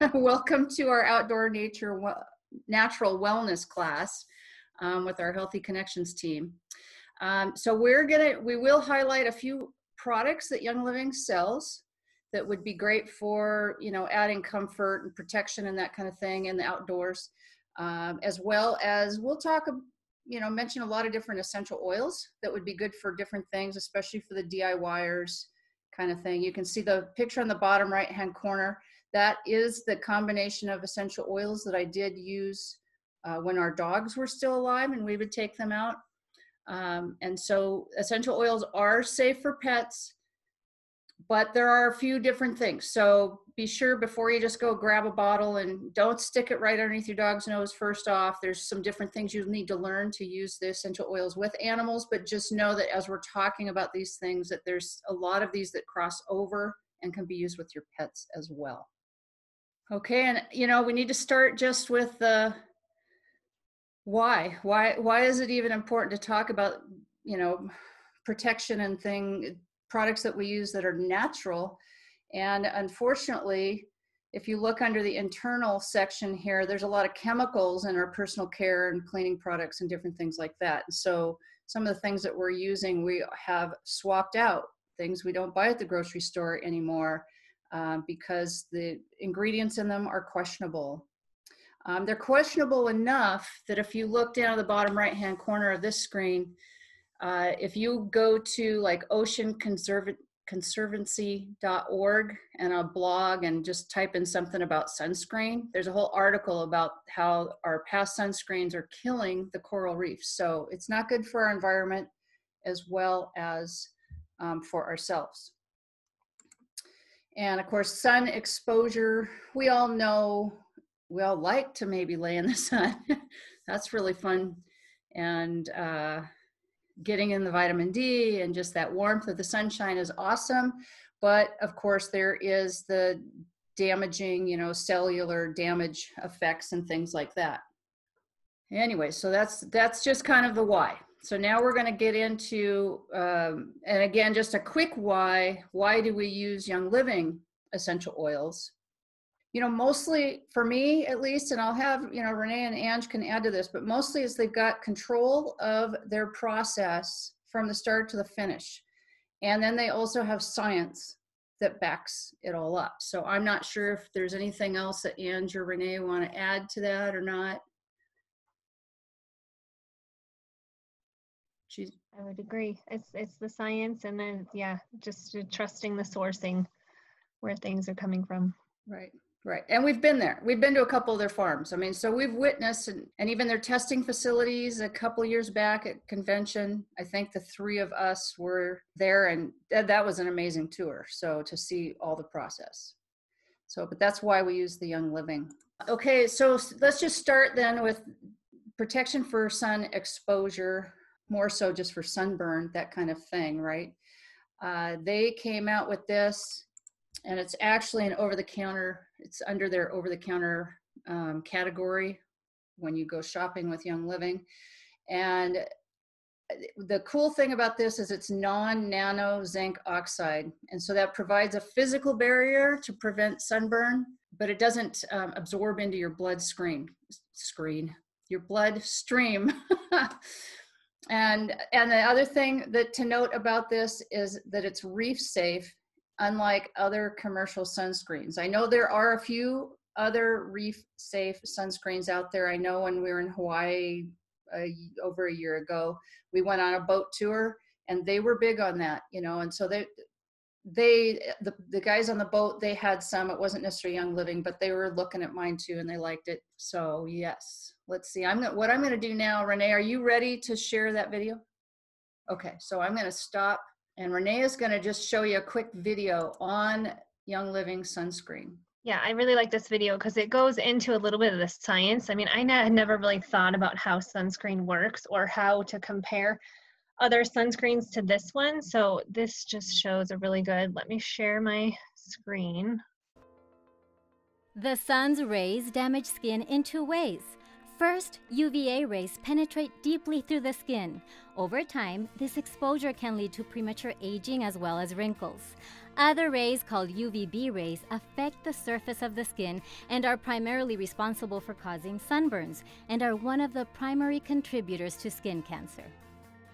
Welcome to our outdoor nature natural wellness class um, with our Healthy Connections team. Um, so we're gonna we will highlight a few products that Young Living sells that would be great for you know adding comfort and protection and that kind of thing in the outdoors, um, as well as we'll talk you know mention a lot of different essential oils that would be good for different things, especially for the DIYers kind of thing. You can see the picture on the bottom right hand corner that is the combination of essential oils that I did use uh, when our dogs were still alive and we would take them out. Um, and so essential oils are safe for pets, but there are a few different things. So be sure before you just go grab a bottle and don't stick it right underneath your dog's nose first off. There's some different things you need to learn to use the essential oils with animals, but just know that as we're talking about these things that there's a lot of these that cross over and can be used with your pets as well. Okay, and you know, we need to start just with the why. Why why is it even important to talk about, you know, protection and thing products that we use that are natural? And unfortunately, if you look under the internal section here, there's a lot of chemicals in our personal care and cleaning products and different things like that. so some of the things that we're using, we have swapped out things we don't buy at the grocery store anymore um, because the ingredients in them are questionable. Um, they're questionable enough that if you look down at the bottom right hand corner of this screen, uh, if you go to like Ocean Conservancy.org and a blog and just type in something about sunscreen, there's a whole article about how our past sunscreens are killing the coral reefs. So it's not good for our environment as well as um, for ourselves. And of course, sun exposure, we all know, we all like to maybe lay in the sun. That's really fun. And uh, getting in the vitamin D and just that warmth of the sunshine is awesome. But of course, there is the damaging, you know, cellular damage effects and things like that. Anyway, so that's that's just kind of the why so now we're going to get into, um, and again, just a quick why. Why do we use Young Living essential oils? You know, mostly for me at least, and I'll have, you know, Renee and Ange can add to this, but mostly is they've got control of their process from the start to the finish. And then they also have science that backs it all up. So I'm not sure if there's anything else that Ange or Renee want to add to that or not. She's i would agree. It's it's the science and then yeah just trusting the sourcing where things are coming from. Right right. And we've been there. We've been to a couple of their farms. I mean so we've witnessed and, and even their testing facilities a couple years back at convention. I think the three of us were there and th- that was an amazing tour so to see all the process. So but that's why we use the young living. Okay so let's just start then with protection for sun exposure more so just for sunburn, that kind of thing, right? Uh, they came out with this, and it's actually an over the counter, it's under their over the counter um, category when you go shopping with Young Living. And uh, the cool thing about this is it's non-nano zinc oxide. And so that provides a physical barrier to prevent sunburn, but it doesn't um, absorb into your blood screen, screen, your blood stream. And and the other thing that to note about this is that it's reef safe, unlike other commercial sunscreens. I know there are a few other reef safe sunscreens out there. I know when we were in Hawaii uh, over a year ago, we went on a boat tour and they were big on that, you know, and so they they the, the guys on the boat they had some it wasn't necessarily young living but they were looking at mine too and they liked it so yes let's see i'm gonna what i'm gonna do now renee are you ready to share that video okay so i'm gonna stop and renee is gonna just show you a quick video on young living sunscreen yeah i really like this video because it goes into a little bit of the science i mean i had never really thought about how sunscreen works or how to compare other sunscreens to this one. So this just shows a really good, let me share my screen. The sun's rays damage skin in two ways. First, UVA rays penetrate deeply through the skin. Over time, this exposure can lead to premature aging as well as wrinkles. Other rays called UVB rays affect the surface of the skin and are primarily responsible for causing sunburns and are one of the primary contributors to skin cancer.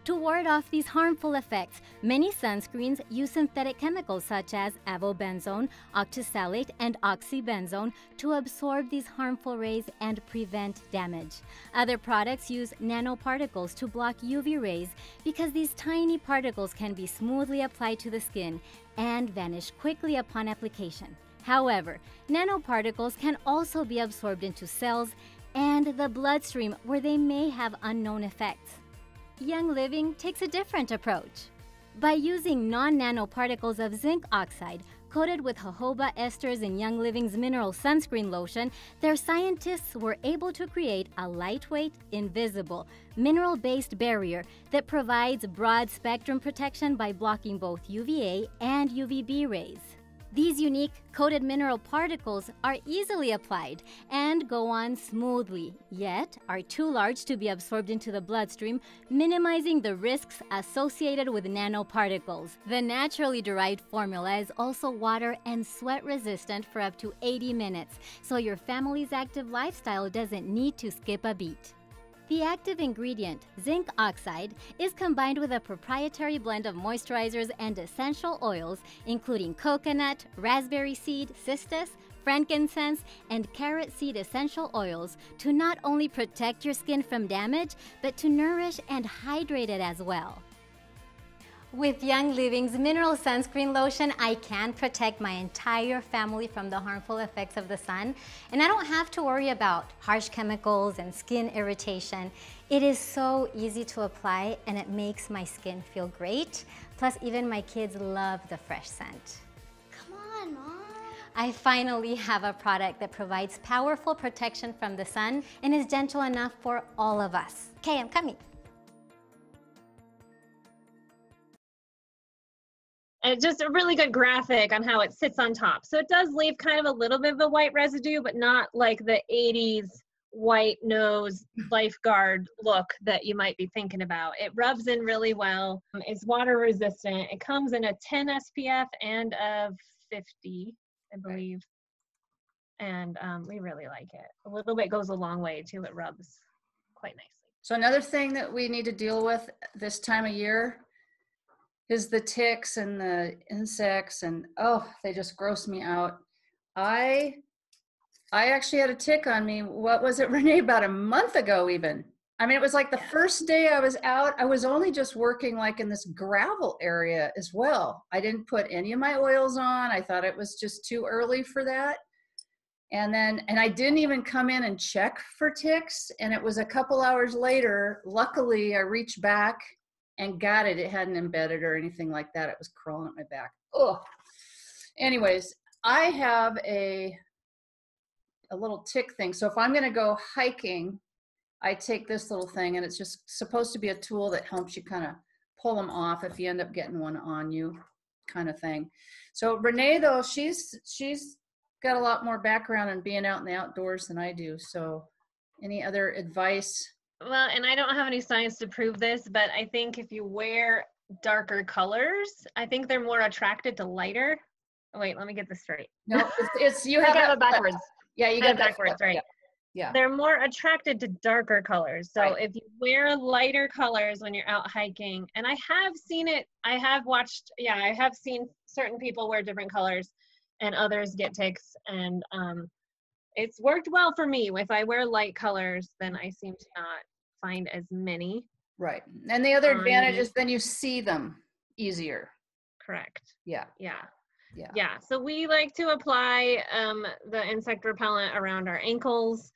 To ward off these harmful effects, many sunscreens use synthetic chemicals such as avobenzone, octisalate, and oxybenzone to absorb these harmful rays and prevent damage. Other products use nanoparticles to block UV rays because these tiny particles can be smoothly applied to the skin and vanish quickly upon application. However, nanoparticles can also be absorbed into cells and the bloodstream where they may have unknown effects. Young Living takes a different approach. By using non nanoparticles of zinc oxide coated with jojoba esters in Young Living's mineral sunscreen lotion, their scientists were able to create a lightweight, invisible, mineral based barrier that provides broad spectrum protection by blocking both UVA and UVB rays. These unique coated mineral particles are easily applied and go on smoothly, yet are too large to be absorbed into the bloodstream, minimizing the risks associated with nanoparticles. The naturally derived formula is also water and sweat resistant for up to 80 minutes, so your family's active lifestyle doesn't need to skip a beat. The active ingredient, zinc oxide, is combined with a proprietary blend of moisturizers and essential oils, including coconut, raspberry seed, cistus, frankincense, and carrot seed essential oils to not only protect your skin from damage, but to nourish and hydrate it as well. With Young Living's mineral sunscreen lotion, I can protect my entire family from the harmful effects of the sun, and I don't have to worry about harsh chemicals and skin irritation. It is so easy to apply and it makes my skin feel great. Plus, even my kids love the fresh scent. Come on, Mom. I finally have a product that provides powerful protection from the sun and is gentle enough for all of us. Okay, I'm coming. And it's just a really good graphic on how it sits on top. So it does leave kind of a little bit of a white residue, but not like the 80s white nose lifeguard look that you might be thinking about. It rubs in really well. Um, it's water resistant. It comes in a 10 SPF and a 50, I believe. And um, we really like it. A little bit goes a long way too. It rubs quite nicely. So another thing that we need to deal with this time of year is the ticks and the insects and oh they just gross me out. I i actually had a tick on me what was it renee about a month ago even. I mean it was like the first day i was out i was only just working like in this gravel area as well. I didn't put any of my oils on i thought it was just too early for that. And then and i didn't even come in and check for ticks and it was a couple hours later luckily i reached back and got it. It hadn't embedded or anything like that. It was crawling at my back. Oh, anyways, I have a a little tick thing. So if I'm going to go hiking, I take this little thing, and it's just supposed to be a tool that helps you kind of pull them off if you end up getting one on you, kind of thing. So Renee, though, she's she's got a lot more background in being out in the outdoors than I do. So, any other advice well, and I don't have any science to prove this, but I think if you wear darker colors, I think they're more attracted to lighter. Oh, wait, let me get this straight. No, it's, it's you have it it backwards. Yeah, you got have that backwards, right. Yeah. yeah. They're more attracted to darker colors. So Right. if you wear lighter colors when you're out hiking, and I have seen it, I have watched, yeah, I have seen certain people wear different colors and others get ticks. And um, it's worked well for me. If I wear light colors, then I seem to not find as many. Right. And the other advantage Um, is then you see them easier. Correct. Yeah. Yeah. Yeah. Yeah. So we like to apply um, the insect repellent around our ankles.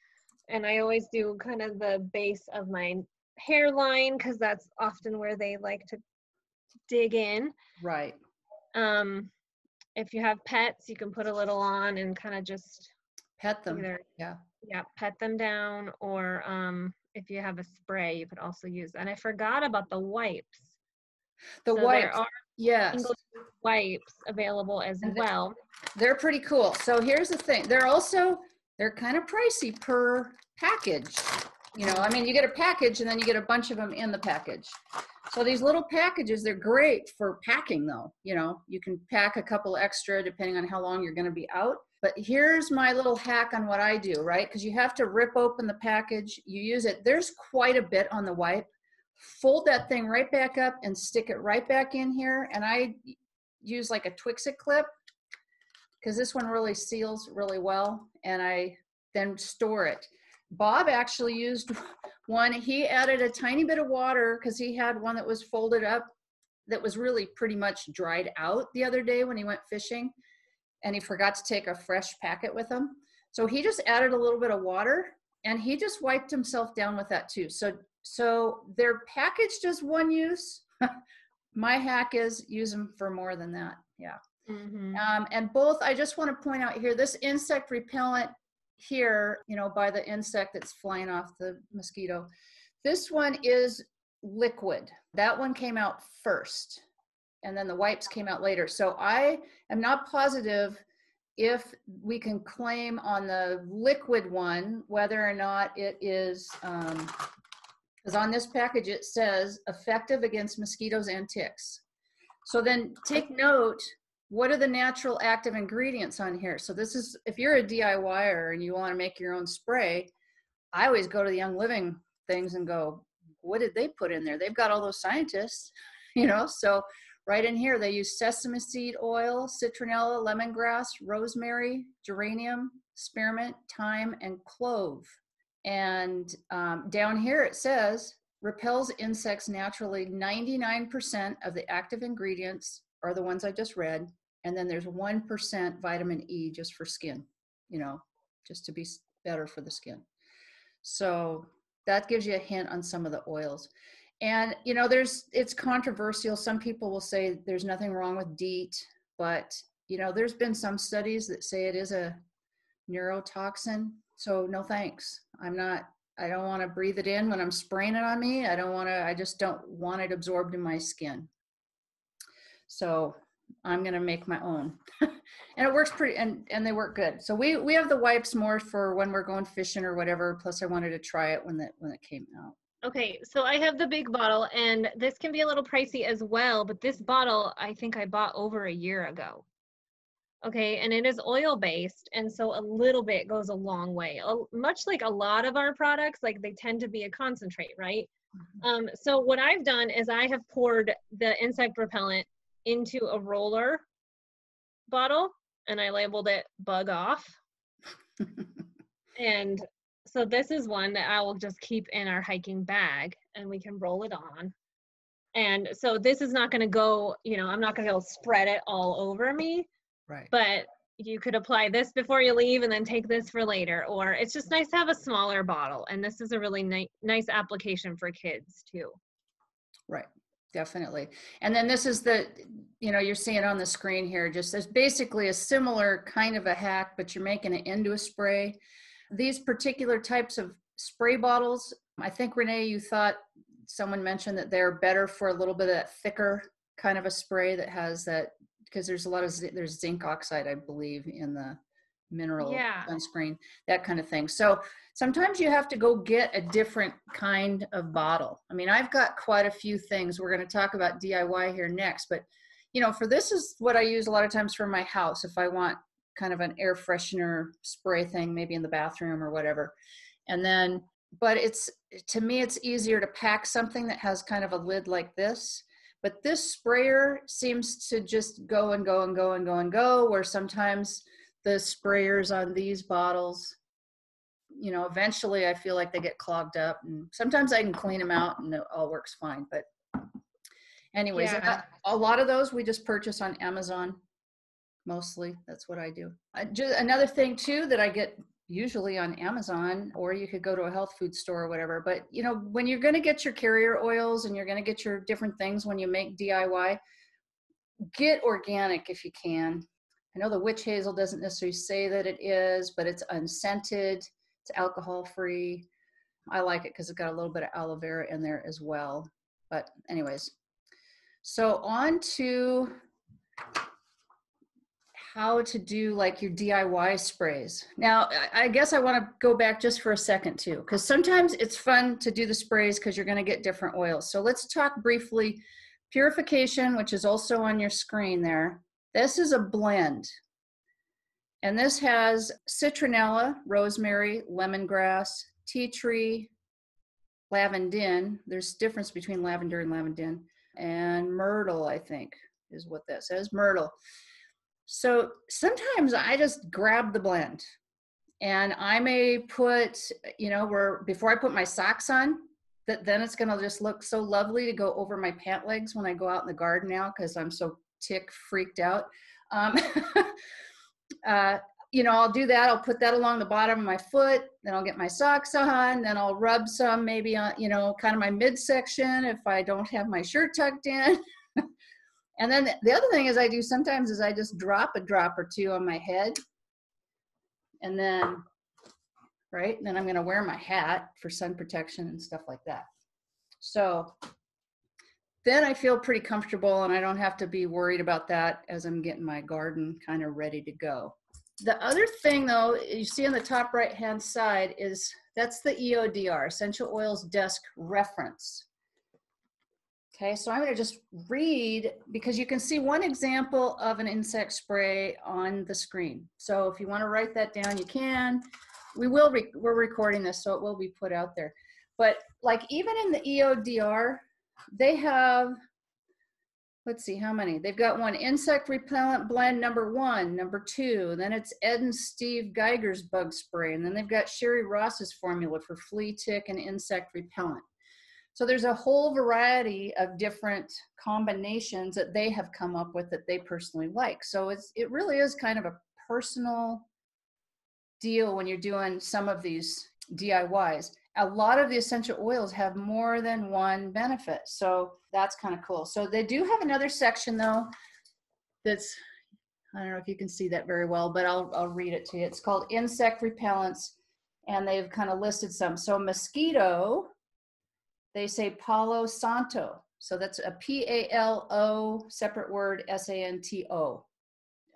And I always do kind of the base of my hairline because that's often where they like to dig in. Right. Um, if you have pets, you can put a little on and kind of just Pet them. either Yeah. yeah pet them down or um, if you have a spray, you could also use. And I forgot about the wipes. The So wipes. Yes. single wipes available as And well. They're pretty cool. So here's the thing. They're also they're kind of pricey per package. You know, I mean, you get a package and then you get a bunch of them in the package. So these little packages, they're great for packing though. You know, you can pack a couple extra depending on how long you're going to be out. But here's my little hack on what I do, right? Because you have to rip open the package, you use it. There's quite a bit on the wipe. Fold that thing right back up and stick it right back in here. And I use like a Twix-it clip because this one really seals really well. And I then store it. Bob actually used one. He added a tiny bit of water because he had one that was folded up that was really pretty much dried out the other day when he went fishing and he forgot to take a fresh packet with him. So he just added a little bit of water and he just wiped himself down with that too. So so they're packaged as one use. My hack is use them for more than that. Yeah. Mm-hmm. Um, and both, I just want to point out here, this insect repellent here, you know, by the insect that's flying off the mosquito. This one is liquid. That one came out first, and then the wipes came out later. So I am not positive if we can claim on the liquid one whether or not it is, because um, on this package it says effective against mosquitoes and ticks. So then take note what are the natural active ingredients on here? So this is, if you're a DIYer and you want to make your own spray, I always go to the Young Living things and go, what did they put in there? They've got all those scientists, you know? So right in here, they use sesame seed oil, citronella, lemongrass, rosemary, geranium, spearmint, thyme, and clove. And um, down here it says, repels insects naturally. 99% of the active ingredients are the ones I just read and then there's 1% vitamin E just for skin, you know, just to be better for the skin. So that gives you a hint on some of the oils. And, you know, there's, it's controversial. Some people will say there's nothing wrong with DEET, but, you know, there's been some studies that say it is a neurotoxin. So no thanks. I'm not, I don't want to breathe it in when I'm spraying it on me. I don't want to, I just don't want it absorbed in my skin. So I'm gonna make my own. and it works pretty and and they work good. So we we have the wipes more for when we're going fishing or whatever. Plus I wanted to try it when that when it came out. Okay, so I have the big bottle and this can be a little pricey as well, but this bottle I think I bought over a year ago. Okay, and it is oil based, and so a little bit goes a long way. A, much like a lot of our products, like they tend to be a concentrate, right? Mm-hmm. Um, so what I've done is I have poured the insect repellent into a roller bottle and I labeled it bug off. and so this is one that I will just keep in our hiking bag and we can roll it on. And so this is not going to go, you know, I'm not going to go spread it all over me. Right. But you could apply this before you leave and then take this for later or it's just nice to have a smaller bottle and this is a really ni- nice application for kids too. Right definitely and then this is the you know you're seeing on the screen here just as basically a similar kind of a hack but you're making it into a spray these particular types of spray bottles i think renee you thought someone mentioned that they're better for a little bit of that thicker kind of a spray that has that because there's a lot of there's zinc oxide i believe in the mineral yeah. sunscreen that kind of thing so sometimes you have to go get a different kind of bottle. I mean, I've got quite a few things. We're going to talk about DIY here next, but you know, for this is what I use a lot of times for my house if I want kind of an air freshener spray thing maybe in the bathroom or whatever. And then but it's to me it's easier to pack something that has kind of a lid like this. But this sprayer seems to just go and go and go and go and go where sometimes the sprayers on these bottles you know, eventually I feel like they get clogged up and sometimes I can clean them out and it all works fine. But anyways, yeah. a lot of those we just purchase on Amazon mostly. That's what I do. just, another thing too that I get usually on Amazon or you could go to a health food store or whatever. But you know, when you're going to get your carrier oils and you're going to get your different things when you make DIY, get organic if you can. I know the witch hazel doesn't necessarily say that it is, but it's unscented. It's alcohol free. I like it because it's got a little bit of aloe vera in there as well. But anyways, so on to how to do like your DIY sprays. Now, I guess I want to go back just for a second too, because sometimes it's fun to do the sprays because you're going to get different oils. So let's talk briefly purification, which is also on your screen there. This is a blend. And this has citronella, rosemary, lemongrass, tea tree, lavandin. There's difference between lavender and lavandin. And myrtle, I think, is what that says, myrtle. So sometimes I just grab the blend and I may put, you know, where before I put my socks on, that then it's gonna just look so lovely to go over my pant legs when I go out in the garden now because I'm so tick freaked out. Um, uh, you know, I'll do that. I'll put that along the bottom of my foot. Then I'll get my socks on. Then I'll rub some maybe on, you know, kind of my midsection if I don't have my shirt tucked in. And then the other thing is I do sometimes is I just drop a drop or two on my head. And then, right, and then I'm gonna wear my hat for sun protection and stuff like that. So then I feel pretty comfortable and I don't have to be worried about that as I'm getting my garden kind of ready to go. The other thing though, you see on the top right hand side is that's the EODR, Essential Oils Desk Reference. Okay, so I'm going to just read because you can see one example of an insect spray on the screen. So if you want to write that down, you can. We will, re we're recording this, so it will be put out there. But like even in the EODR, they have, let's see how many. They've got one insect repellent blend number one, number two. Then it's Ed and Steve Geiger's bug spray. And then they've got Sherry Ross's formula for flea, tick, and insect repellent. So there's a whole variety of different combinations that they have come up with that they personally like. So it's it really is kind of a personal deal when you're doing some of these DIYs. A lot of the essential oils have more than one benefit. So that's kind of cool. So they do have another section though that's I don't know if you can see that very well, but I'll I'll read it to you. It's called insect repellents and they've kind of listed some. So mosquito they say Palo Santo. So that's a P A L O separate word S A N T O.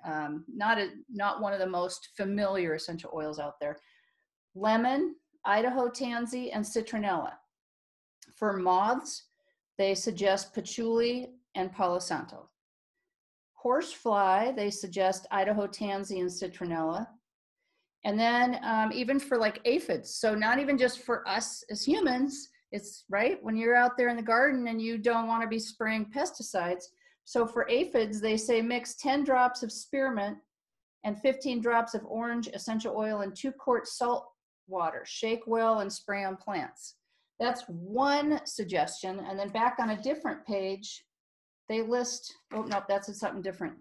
Um, not a, not one of the most familiar essential oils out there. Lemon, Idaho tansy, and citronella. For moths, they suggest patchouli and Palo Santo. Horsefly, they suggest Idaho tansy and citronella. And then um, even for like aphids, so not even just for us as humans, it's right when you're out there in the garden and you don't want to be spraying pesticides. So for aphids, they say mix 10 drops of spearmint and 15 drops of orange essential oil in two quarts salt water. Shake well and spray on plants. That's one suggestion. And then back on a different page, they list, oh, no, that's something different.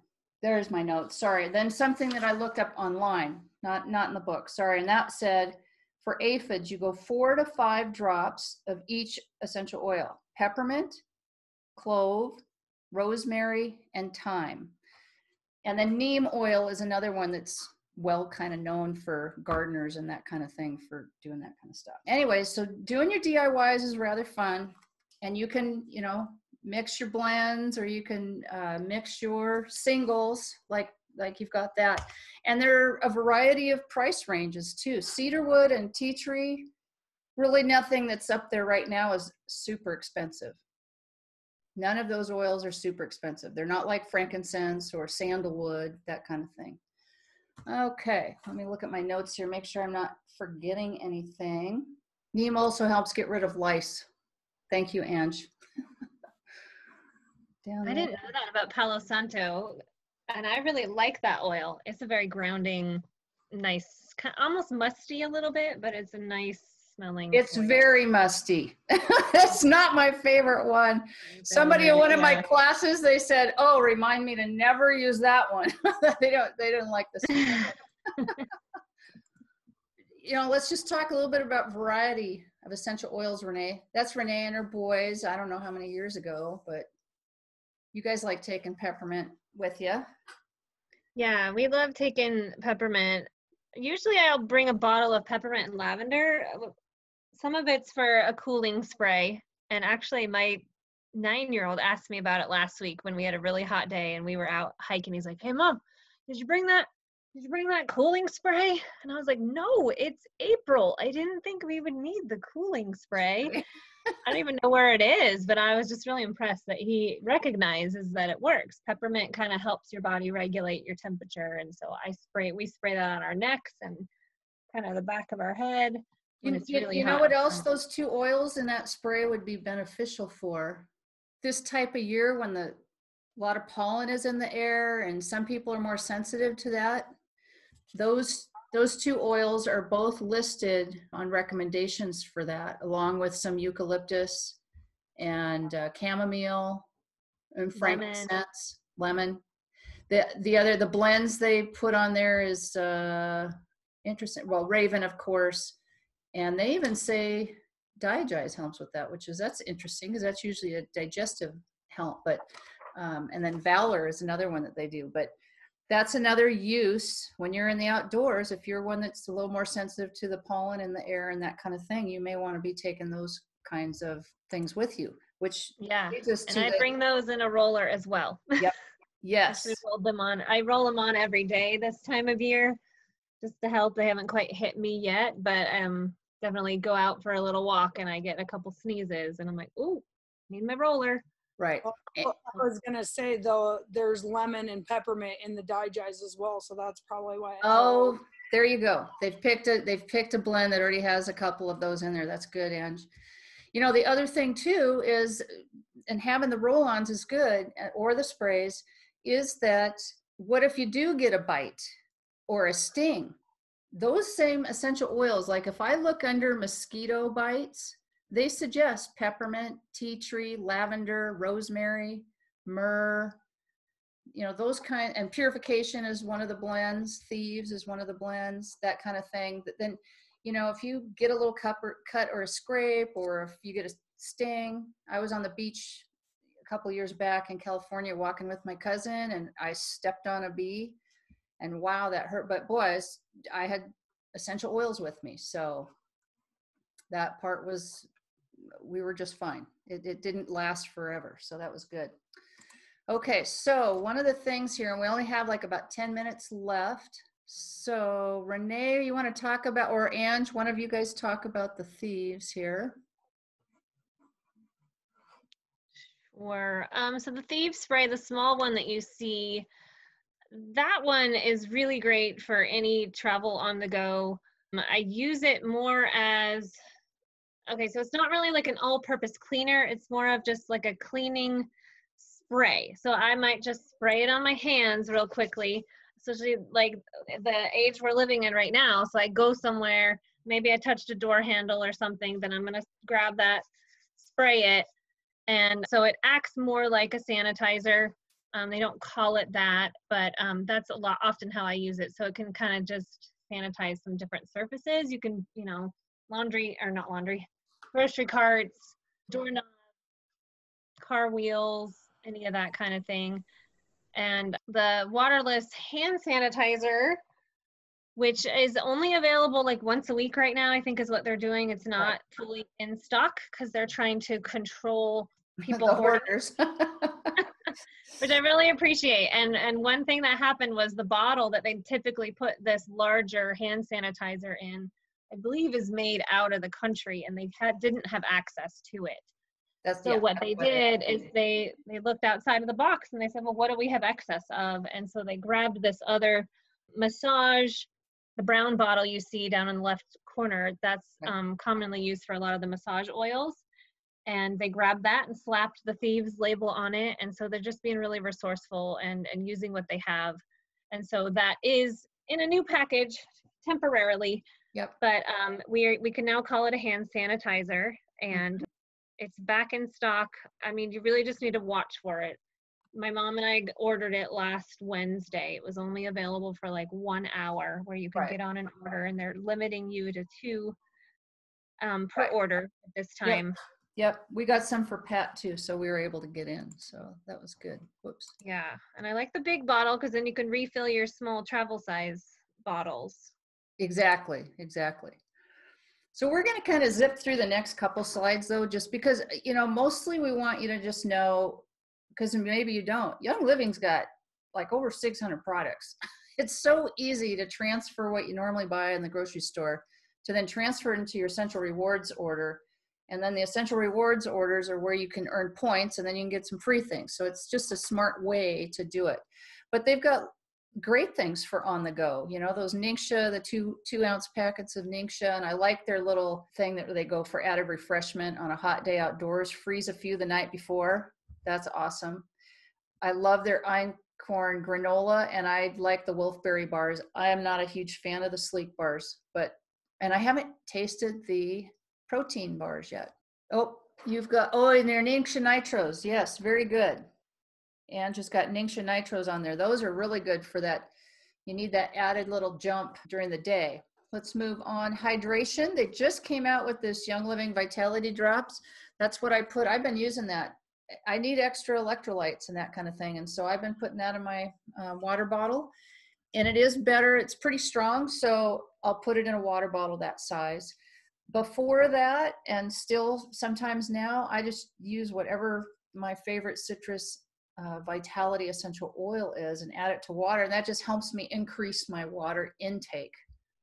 There's my notes, sorry. Then something that I looked up online, not, not in the book, sorry. And that said, for aphids, you go four to five drops of each essential oil peppermint, clove, rosemary, and thyme. And then neem oil is another one that's well kind of known for gardeners and that kind of thing for doing that kind of stuff. Anyway, so doing your DIYs is rather fun. And you can, you know, mix your blends or you can uh, mix your singles like like you've got that. And there are a variety of price ranges too. Cedarwood and tea tree, really nothing that's up there right now is super expensive. None of those oils are super expensive. They're not like frankincense or sandalwood, that kind of thing. Okay, let me look at my notes here, make sure I'm not forgetting anything. Neem also helps get rid of lice. Thank you, Ange. I didn't know that about Palo Santo and I really like that oil. It's a very grounding, nice, almost musty a little bit, but it's a nice smelling. It's oil. very musty. It's not my favorite one. Somebody in one of my classes, they said, "Oh, remind me to never use that one." they don't. They didn't like this. you know, let's just talk a little bit about variety of essential oils, Renee. That's Renee and her boys. I don't know how many years ago, but you guys like taking peppermint with you. Yeah, we love taking peppermint. Usually I'll bring a bottle of peppermint and lavender. Uh, some of it's for a cooling spray. And actually, my nine year old asked me about it last week when we had a really hot day and we were out hiking. He's like, Hey, mom, did you bring that did you bring that cooling spray? And i was like no it's april. I didn't think we would need the cooling spray. I don't even know where it is but i was just really impressed that he recognizes that it works. Peppermint kind of helps your body regulate your temperature and so i spray we spray that on our necks and kind of the back of our head You, you- really you know what else those two oils in that spray would be beneficial for? This type of year when the, a lot of pollen is in the air and some people are more sensitive to that. Those, those two oils are both listed on recommendations for that, along with some eucalyptus and uh, chamomile and frankincense, lemon. The, the other, the blends they put on there is uh, interesting. Well, Raven, of course. And they even say DiGize helps with that, which is that's interesting because that's usually a digestive help. But um, and then Valor is another one that they do. But that's another use when you're in the outdoors. If you're one that's a little more sensitive to the pollen in the air and that kind of thing, you may want to be taking those kinds of things with you. Which yeah and i the- bring those in a roller as well Yep. yes, We roll them on. I roll them on every day this time of year, just to help. They haven't quite hit me yet, but um, definitely go out for a little walk and I get a couple sneezes and I'm like, ooh, need my roller. Right. Eh, Well, I was gonna say though, there's lemon and peppermint in the Digize as well, so that's probably why. Oh, there you go. They've picked a they've picked a blend that already has a couple of those in there. That's good, Ange. You know, the other thing too is, and having the roll-ons is good, uh, or the sprays, is that what if you do get a bite or a sting? Those same essential oils, like if I look under mosquito bites, they suggest peppermint, tea tree, lavender, rosemary, myrrh, you know those kind and purification is one of the blends thieves is one of the blends that kind of thing. But then you know if you get a little cut or, cut or a scrape or if you get a sting i was on the beach a couple years back in california walking with my cousin and i stepped on a bee and wow that hurt. But boys i had essential oils with me so that part was we were just fine it, it didn't last forever so that was good Okay, so one of the things here, and we only have like about 10 minutes left. So Renee, you want to talk about, or Ange, one of you guys talk about the thieves here. Or um, so the Thieves Spray, the small one that you see, that one is really great for any travel on the go. I use it more as okay, so it's not really like an all-purpose cleaner. It's more of just like a cleaning spray. So I might just spray it on my hands real quickly, especially like the age we're living in right now. So I go somewhere, maybe I touched a door handle or something, then I'm gonna grab that, spray it, and so it acts more like a sanitizer. Um, they don't call it that, but um, that's a lot often how I use it. So it can kind of just sanitize some different surfaces. You can, you know, laundry or not laundry, grocery carts, doorknobs, car wheels, any of that kind of thing. And the waterless hand sanitizer, which is only available like once a week right now, I think is what they're doing. It's not fully in stock because they're trying to control people hoarders. which I really appreciate. And and one thing that happened was the bottle that they typically put this larger hand sanitizer in, I believe, is made out of the country, and they had didn't have access to it. That's, So yeah, what they it did is. they they looked outside of the box and they said, well, what do we have excess of? And so they grabbed this other massage, the brown bottle you see down in the left corner. That's um, commonly used for a lot of the massage oils. And they grabbed that and slapped the thieves label on it. And so they're just being really resourceful and and using what they have. And so that is in a new package temporarily Yep. but um, we we can now call it a hand sanitizer and it's back in stock i mean you really just need to watch for it my mom and I ordered it last wednesday it was only available for like one hour where you can Right. get on an order and they're limiting you to two um, per Right. order at this Yep. time Yep, we got some for Pat too, so we were able to get in. So that was good. Whoops. yeah and i like the big bottle because then you can refill your small travel size bottles Exactly, exactly. So we're going to kind of zip through the next couple slides though, just because, you know, mostly we want you to just know, because maybe you don't. Young Living's got like over 600 products. It's so easy to transfer what you normally buy in the grocery store to then transfer it into your essential rewards order. And then the essential rewards orders are where you can earn points and then you can get some free things. So it's just a smart way to do it. But they've got great things for on the go. You know, those Ningxia, the two two ounce packets of Ningxia, and I like their little thing that they go for added refreshment on a hot day outdoors. Freeze a few the night before. That's awesome. I love their einkorn granola, and I like the Wolfberry bars. I am not a huge fan of the Slique bars, but and I haven't tasted the protein bars yet. Oh, you've got oh, and they're Ningxia nitros. Yes, very good and just got Ningxia Nitros on there. Those are really good for that. You need that added little jump during the day. Let's move on. Hydration. They just came out with this Young Living Vitality Drops. That's what I put. I've been using that. I need extra electrolytes and that kind of thing. And so I've been putting that in my uh, water bottle. And it is better. It's pretty strong. So I'll put it in a water bottle that size. Before that, and still sometimes now, I just use whatever my favorite citrus uh, vitality essential oil is and add it to water and that just helps me increase my water intake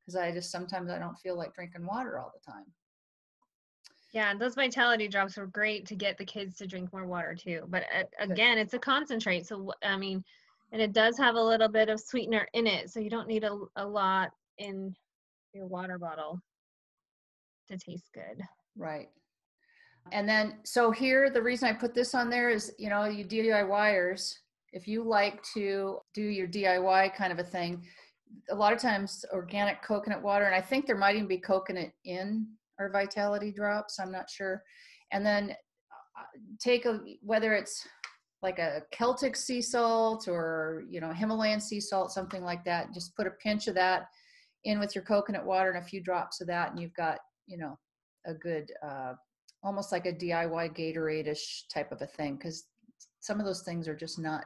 because i just sometimes i don't feel like drinking water all the time. Yeah those vitality drops are great to get the kids to drink more water too but uh, again it's a concentrate so i mean and it does have a little bit of sweetener in it so you don't need a, a lot in your water bottle to taste good. Right and then, so here, the reason I put this on there is, you know, you DIYers, if you like to do your DIY kind of a thing, a lot of times organic coconut water, and I think there might even be coconut in our vitality drops, I'm not sure. And then uh, take a, whether it's like a Celtic sea salt or, you know, Himalayan sea salt, something like that, just put a pinch of that in with your coconut water and a few drops of that, and you've got, you know, a good uh, almost like a DIY Gatorade-ish type of a thing because some of those things are just not.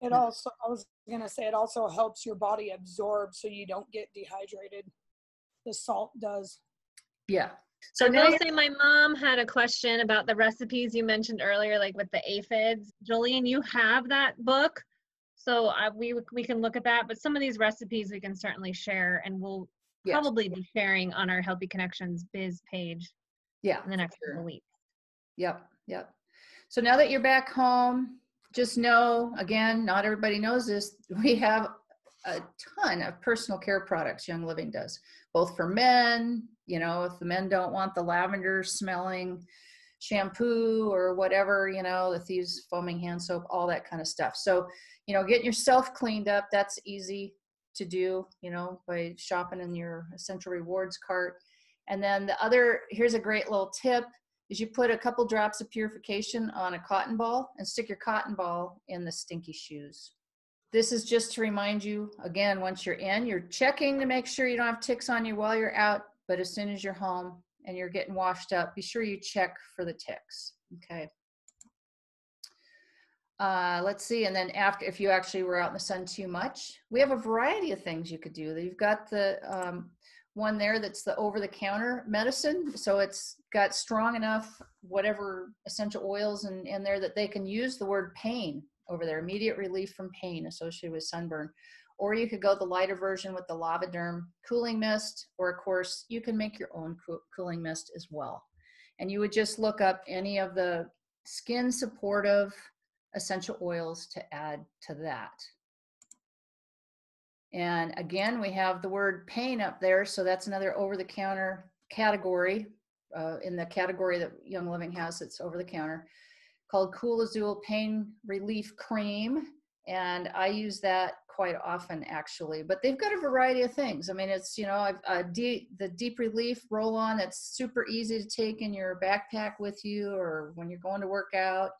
It also, I was gonna say, it also helps your body absorb so you don't get dehydrated. The salt does. Yeah. So I will say my mom had a question about the recipes you mentioned earlier, like with the aphids. Jolene, you have that book, so uh, we we can look at that. But some of these recipes we can certainly share, and we'll yes. probably be sharing on our Healthy Connections Biz page yeah. In the next sure. couple weeks. Yep. Yep. So now that you're back home, just know again, not everybody knows this. We have a ton of personal care products Young Living does, both for men, you know, if the men don't want the lavender smelling shampoo or whatever, you know, the Thieves foaming hand soap, all that kind of stuff. So, you know, getting yourself cleaned up, that's easy to do, you know, by shopping in your essential rewards cart. And then the other, here's a great little tip, is you put a couple drops of purification on a cotton ball and stick your cotton ball in the stinky shoes. This is just to remind you, again, once you're in, you're checking to make sure you don't have ticks on you while you're out, but as soon as you're home and you're getting washed up, be sure you check for the ticks, okay? Uh, let's see, and then after, if you actually were out in the sun too much, we have a variety of things you could do. You've got the um, one there that's the over the counter medicine. So it's got strong enough, whatever essential oils in, in there that they can use the word pain over there, immediate relief from pain associated with sunburn. Or you could go the lighter version with the Lavaderm cooling mist, or of course, you can make your own cooling mist as well. And you would just look up any of the skin supportive essential oils to add to that. And again, we have the word pain up there. So that's another over the counter category uh, in the category that Young Living has. It's over the counter called Cool Azul Pain Relief Cream. And I use that quite often actually, but they've got a variety of things. I mean, it's, you know, uh, de- the deep relief roll on that's super easy to take in your backpack with you or when you're going to work out.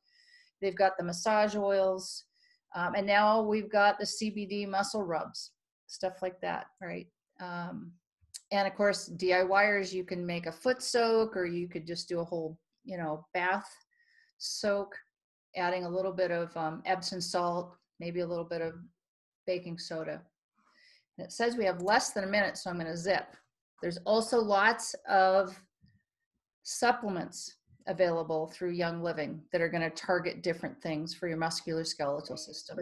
They've got the massage oils. Um, and now we've got the CBD muscle rubs stuff like that, right? Um, and of course, DIYers, you can make a foot soak or you could just do a whole, you know, bath soak, adding a little bit of um, Epsom salt, maybe a little bit of baking soda. And it says we have less than a minute, so I'm going to zip. There's also lots of supplements available through Young Living that are going to target different things for your musculoskeletal system.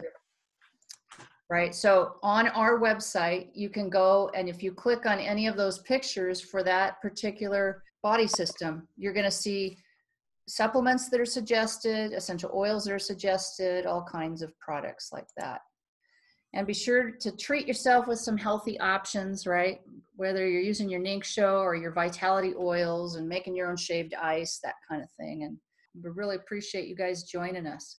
right? So on our website, you can go and if you click on any of those pictures for that particular body system, you're going to see supplements that are suggested, essential oils that are suggested, all kinds of products like that. And be sure to treat yourself with some healthy options, right? Whether you're using your Ningxia or your vitality oils and making your own shaved ice, that kind of thing. And we really appreciate you guys joining us.